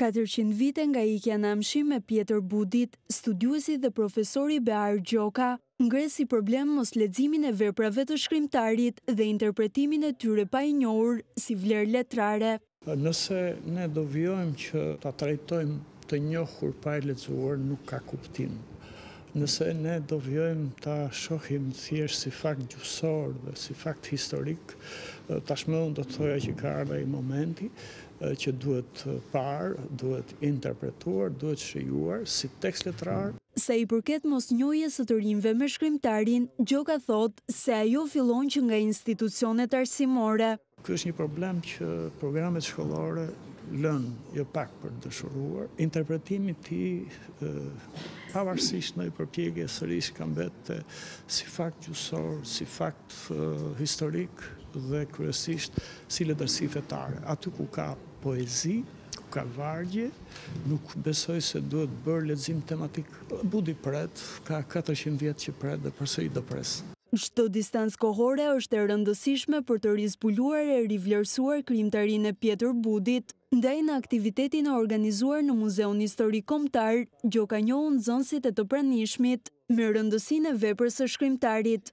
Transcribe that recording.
Katërqind vite nga ikja në amshim e Pjetër Budit, studiuesi dhe profesori Behar Gjoka ngre si problem mosleximin e veprave të shkrimtarit dhe interpretimin e tyre pa i njohur si vlerë letrare. Nëse ne do vijojmë që ta trajtojmë të njohur pa e lexuar nuk ka kuptim. Nëse ne do vijojmë ta shohim thjesht si fakt gjuhësor dhe si fakt historik, tashmë unë do të thoja që ka ardhur ai momenti që duhet parë, duhet interpretuar, duhet shijuar si tekst letrar, Sa i përket mosnjohjes së të rinjve me shkrimtarin, Gjoka thotë se ajo fillon që nga institucionet arsimore. Ky është një problem që programet shkollore lënë jo pak për të dëshiruar. Interpretimi i tij, pavarësisht ndonjë përpjekje, sërish ka mbetë si fakt gjuhësor, si fakt historik dhe kryesisht si letërsi fetare. Aty ku ka poezi, ku ka vargje, nuk besoj se duhet bërë lexim tematik. Budi pret, ka katërqind vjet që pret dhe përsëri do presë. Çdo distancë kohore është e rëndësishme për të rizbuluar e rivlerësuar krijimtarinë e Pjetër Budit. Ndaj në aktivitetin e organizuar në Muzeun Historik Kombëtar, Gjoka njohu nxënësit e të pranishmit me rëndësinë e veprës së shkrimtarit.